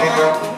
Venga.